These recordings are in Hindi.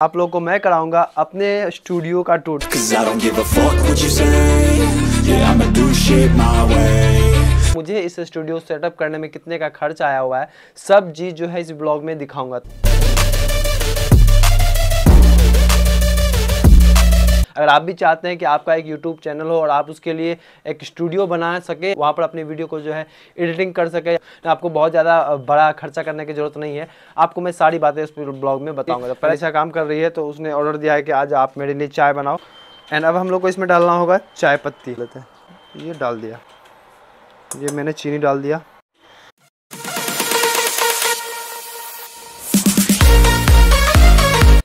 आप लोगों को मैं कराऊँगा अपने स्टूडियो का टूर. Yeah. मुझे इस स्टूडियो सेटअप करने में कितने का खर्च आया हुआ है सब चीज़ जो है इस ब्लॉग में दिखाऊँगा अगर आप भी चाहते हैं कि आपका एक यूट्यूब चैनल हो और आप उसके लिए एक स्टूडियो बना सके, वहाँ पर अपनी वीडियो को जो है एडिटिंग कर सके आपको बहुत ज़्यादा बड़ा खर्चा करने की ज़रूरत नहीं है। आपको मैं सारी बातें इस ब्लॉग में बताऊँगा। तो पहले ऐसा काम कर रही है तो उसने ऑर्डर दिया है कि आज आप मेरे लिए चाय बनाओ। एंड अब हम लोग को इसमें डालना होगा चाय पत्ती। लेते हैं ये डाल दिया। ये मैंने चीनी डाल दिया।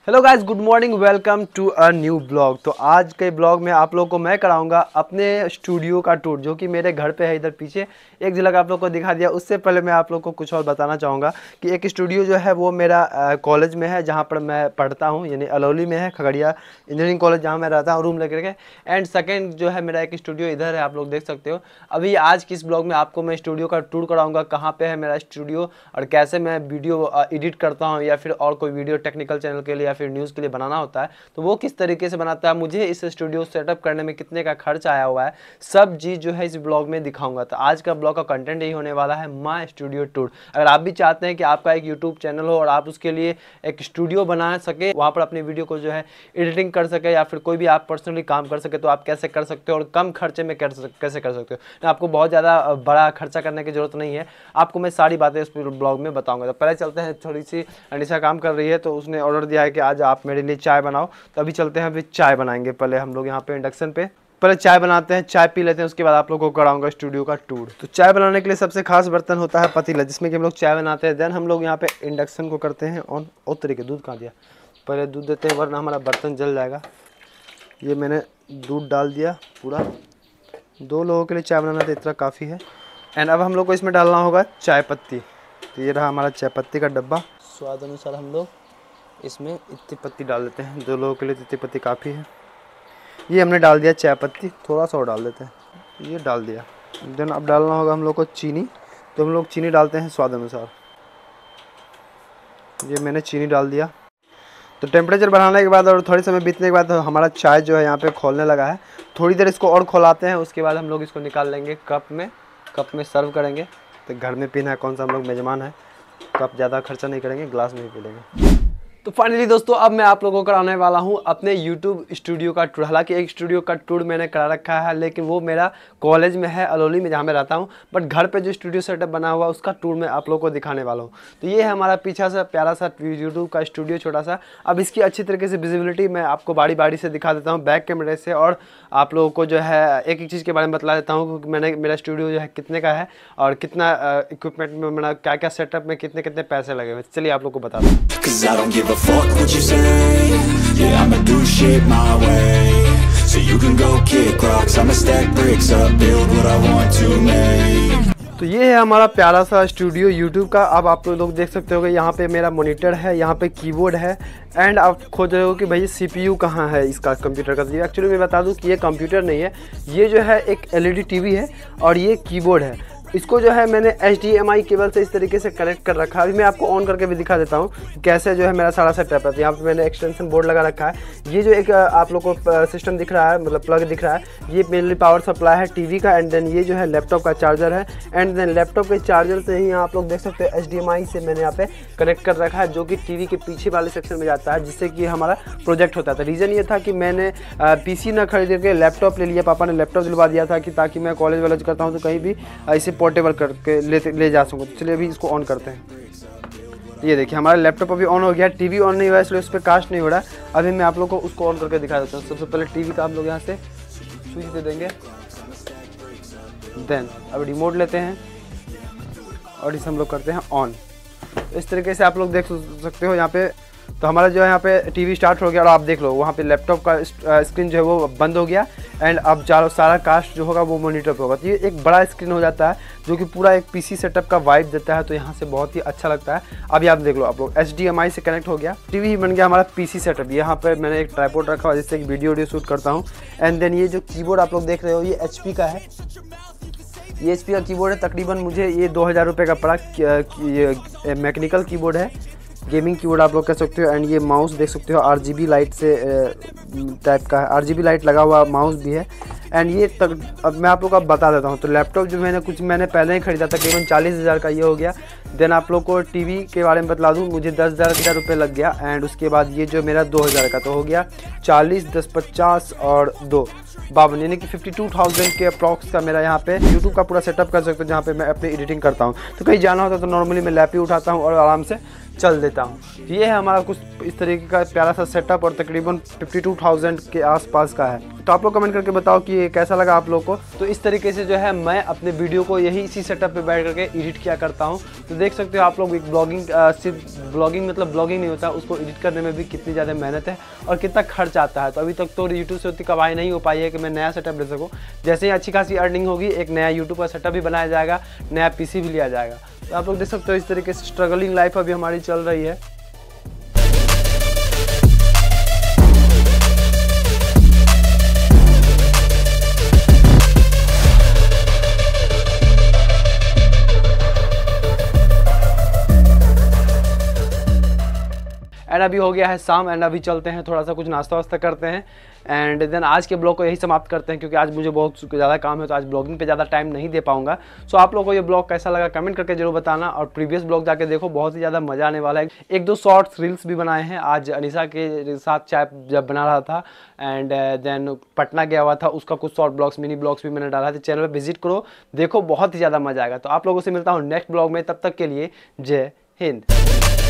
Hello guys good morning welcome to a new blog तो आज के ब्लॉग में आप लोगों को मैं कराऊँगा अपने स्टूडियो का टूर जो कि मेरे घर पे है इधर पीछे। एक झलक आप लोग को दिखा दिया, उससे पहले मैं आप लोग को कुछ और बताना चाहूँगा कि एक स्टूडियो जो है, वो मेरा कॉलेज में है, जहाँ पर मैं पढ़ता हूँ, यानी अलौली में है, खगड़िया इंजीनियरिंग कॉलेज जहाँ मैं रहता हूँ रूम लेकर के। एंड सेकेंड जो है, मेरा एक स्टूडियो इधर है, आप लोग देख सकते हो। अभी आज की इस ब्लॉग में आपको मैं स्टूडियो का टूर कराऊँगा, कहाँ पर है मेरा स्टूडियो और कैसे मैं वीडियो एडिट करता हूँ, या फिर और कोई वीडियो टेक्निकल चैनल के लिए या फिर न्यूज़ के लिए बनाना होता है तो वो किस तरीके से बनाता है, मुझे इस स्टूडियो सेटअप करने में कितने का खर्च आया हुआ है, सब चीज़ जो है इस ब्लॉग में दिखाऊँगा। तो आज का ब्लॉग का कंटेंट यही होने वाला है माई स्टूडियो टूर। अगर आप भी चाहते हैं कि आपका एक यूट्यूब चैनल हो और आप उसके लिए एक स्टूडियो बना सके, वहाँ पर अपनी वीडियो को जो है एडिटिंग कर सके या फिर कोई भी आप पर्सनली काम कर सके तो आप कैसे कर सकते हो और कम खर्चे में कैसे कर सकते हो? तो आपको बहुत ज़्यादा बड़ा खर्चा करने की ज़रूरत नहीं है। आपको मैं सारी बातें इस ब्लॉग में बताऊँगा। तो पहले चलते हैं, थोड़ी सी अनिशा काम कर रही है तो उसने ऑर्डर दिया है कि आज आप मेरे लिए चाय बनाओ। तो अभी चलते हैं, अभी चाय बनाएँगे पहले हम लोग यहाँ पे इंडक्शन पे। पहले चाय बनाते हैं, चाय पी लेते हैं, उसके बाद आप लोगों को कराऊँगा स्टूडियो का टूर तो चाय बनाने के लिए सबसे खास बर्तन होता है पतीला, जिसमें कि हम लोग चाय बनाते हैं। देन हम लोग यहाँ पे इंडक्शन को करते हैं ऑन और तरीके, दूध कहाँ दिया? पहले दूध देते हैं, वरना हमारा बर्तन जल जाएगा। ये मैंने दूध डाल दिया पूरा। दो लोगों के लिए चाय बनाना तो इतना काफ़ी है। एंड अब हम लोग को इसमें डालना होगा चाय पत्ती। तो ये रहा हमारा चाय पत्ती का डब्बा। स्वाद अनुसार हम लोग इसमें इतनी पत्ती डाल देते हैं। दो लोगों के लिए इतनी पत्ती काफ़ी है। ये हमने डाल दिया चाय पत्ती, थोड़ा सा और डाल देते हैं। ये डाल दिया। देन अब डालना होगा हम लोग को चीनी। तो हम लोग चीनी डालते हैं स्वाद अनुसार। ये मैंने चीनी डाल दिया। तो टेम्परेचर बढ़ाने के बाद और थोड़े समय बीतने के बाद तो हमारा चाय जो है यहाँ पे खोलने लगा है। थोड़ी देर इसको और खोलाते हैं, उसके बाद हम लोग इसको निकाल लेंगे कप में। कप में सर्व करेंगे। तो घर में पीना है, कौन सा हम लोग मेज़मान है। कप ज़्यादा खर्चा नहीं करेंगे ग्लास में ही पी लेंगे। तो फाइनली दोस्तों, अब मैं आप लोगों को कराने वाला हूँ अपने यूट्यूब स्टूडियो का टूर हालाँकि एक स्टूडियो का टूर मैंने करा रखा है, लेकिन वो मेरा कॉलेज में है, अलोली में जहाँ मैं रहता हूँ। बट घर पे जो स्टूडियो सेटअप बना हुआ, उसका टूर मैं आप लोगों को दिखाने वाला हूँ। तो ये है हमारा पीछा सा, प्यारा सा यूट्यूब का स्टूडियो छोटा सा। अब इसकी अच्छी तरीके से विजिबिलिटी मैं आपको बारी बारी से दिखा देता हूँ बैक कैमरे से। और आप लोगों को जो है एक एक चीज़ के बारे में बतला देता हूँ क्योंकि मैंने, मेरा स्टूडियो जो है कितने का है और कितना इक्विपमेंट में मेरा क्या क्या सेटअप में कितने कितने पैसे लगे हुए चलिए आप लोग को बता दूँ say? Yeah, I'ma do shit my way. So you can go kick rocks. I'ma stack bricks up Build what I want to make. तो ये है हमारा प्यारा सा स्टूडियो यूट्यूब का। अब आप लोग देख सकते हो यहाँ पे मेरा मॉनिटर है यहाँ पे कीबोर्ड है। एंड आप खोज रहे हो कि भाई सी पी यू कहाँ है इसका कंप्यूटर का? एक्चुअली मैं बता दूँ कि ये कंप्यूटर नहीं है। ये जो है एक एलईडी टीवी है और ये कीबोर्ड है। इसको जो है मैंने HDMI केबल से इस तरीके से कनेक्ट कर रखा है। अभी मैं आपको ऑन करके भी दिखा देता हूँ कैसे जो है मेरा सारा सेटअप है। यहाँ पे मैंने एक्सटेंशन बोर्ड लगा रखा है। ये जो एक आप लोग को सिस्टम दिख रहा है मतलब प्लग दिख रहा है, ये मेनली पावर सप्लाई है टीवी का एंड देन ये जो है लैपटॉप का चार्जर है। एंड देन लैपटॉप के चार्जर से ही आप लोग देख सकते हैं HDMI से मैंने यहाँ पे कनेक्ट कर रखा है, जो कि टीवी के पीछे वाले सेक्शन में जाता है, जिससे कि हमारा प्रोजेक्ट होता था रीज़न ये था कि मैंने पीसी ना खरीद के लैपटॉप ले लिया, पापा ने लैपटॉप दिलवा दिया था कि ताकि मैं कॉलेज वॉलेज करता हूँ तो कहीं भी ऐसे पोर्टेबल करके ले ले जा सकूँ। तो चलिए अभी इसको ऑन करते हैं। ये देखिए, हमारा लैपटॉप अभी ऑन हो गया टीवी ऑन नहीं हुआ, इसलिए उस पर कास्ट नहीं हो रहा। अभी मैं आप लोग को उसको ऑन करके दिखा देता हूँ। सबसे पहले टीवी का आप लोग यहाँ से स्विच दे देंगे। देन अब रिमोट लेते हैं और इसे हम लोग करते हैं ऑन इस तरीके से आप लोग देख सकते हो, यहाँ पे तो हमारा जो है यहाँ पे टीवी स्टार्ट हो गया और आप देख लो, वहाँ पे लैपटॉप का स्क्रीन जो है वो बंद हो गया। एंड अब चारों सारा कास्ट जो होगा वो मोनीटर पे होगा। तो ये एक बड़ा स्क्रीन हो जाता है, जो कि पूरा एक पीसी सेटअप का वाइब देता है तो यहाँ से बहुत ही अच्छा लगता है। अभी आप देख लो, आप लोग एचडीएमआई से कनेक्ट हो गया। टी ही बन गया हमारा पीसी सेटअप यहाँ पर मैंने एक ट्राईपोर्ट रखा हुआ जिससे वीडियो वीडियो शूट करता हूँ। एंड देन ये जो कीबोर्ड आप लोग देख रहे हो, ये एचपी का है। ये एचपी का कीबोर्ड है, तकरीबन मुझे ये दो हज़ार रुपये का पड़ा। मैकेनिकल कीबोर्ड है। गेमिंग कीबोर्ड आप लोग कह सकते हो एंड ये माउस देख सकते हो आरजीबी लाइट से टाइप का है। आरजीबी लाइट लगा हुआ माउस भी है। एंड ये तक, अब मैं आप लोग का बता देता हूँ तो लैपटॉप जो मैंने कुछ, मैंने पहले ही खरीदा तकरीबन चालीस हज़ार का ये हो गया। देन आप लोग को टीवी के बारे में बतला दूँ, मुझे दस हज़ार हज़ार रुपये लग गया। एंड उसके बाद ये जो मेरा दो हज़ार का तो हो गया चालीस, दस, पचास और दो। बावन यानी कि फिफ्टी टू थाउज़ेंड के अप्रॉक्स का मेरा यहाँ पे यूट्यूब का पूरा सेटअप कर सकते हो जहाँ पे मैं अपनी एडिटिंग करता हूँ। तो कहीं जाना होता तो नॉर्मली मैं लैप ही उठाता हूँ और आराम से चल देता हूँ। ये है हमारा कुछ इस तरीके का प्यारा सा सेटअप और तकरीबन 52,000 के आसपास का है। तो आप लोग कमेंट करके बताओ कि ये कैसा लगा आप लोग को। तो इस तरीके से जो है, मैं अपने वीडियो को यही इसी सेटअप पे बैठ करके एडिट किया करता हूँ। तो देख सकते हो आप लोग एक ब्लॉगिंग सिर्फ़ ब्लॉगिंग मतलब ब्लॉगिंग नहीं होता, उसको एडिट करने में भी कितनी ज़्यादा मेहनत है और कितना खर्च आता है। तो अभी तक तो यूट्यूब से उतनी कमाई नहीं हो पाई है कि मैं नया सेटअप ले सकूँ। जैसे ही अच्छी खासी अर्निंग होगी, एक नया यूट्यूब का सेटअप भी बनाया जाएगा, नया पीसी भी लिया जाएगा। तो आप लोग देख सकते हो इस तरीके से स्ट्रगलिंग लाइफ अभी हमारी चल रही है। एंड अभी हो गया है शाम एंड अभी चलते हैं थोड़ा सा कुछ नाश्ता वास्ता करते हैं। एंड देन आज के ब्लॉग को यही समाप्त करते हैं क्योंकि आज मुझे बहुत ज़्यादा काम है तो आज ब्लॉगिंग पे ज़्यादा टाइम नहीं दे पाऊँगा। सो आप लोगों को ये ब्लॉग कैसा लगा कमेंट करके ज़रूर बताना और प्रीवियस ब्लॉग जाके देखो बहुत ही ज़्यादा मज़ा आने वाला है। एक दो शॉर्ट्स रील्स भी बनाए हैं आज अनिशा के साथ चाय जब बना रहा था एंड देन uh, पटना गया हुआ था उसका कुछ शॉर्ट ब्लॉग्स मिनी ब्लॉग्स भी मैंने डाला था चैनल पर विज़िट करो देखो बहुत ही ज़्यादा मज़ा आएगा। तो आप लोगों से मिलता हूँ नेक्स्ट ब्लॉग में तब तक के लिए जय हिंद।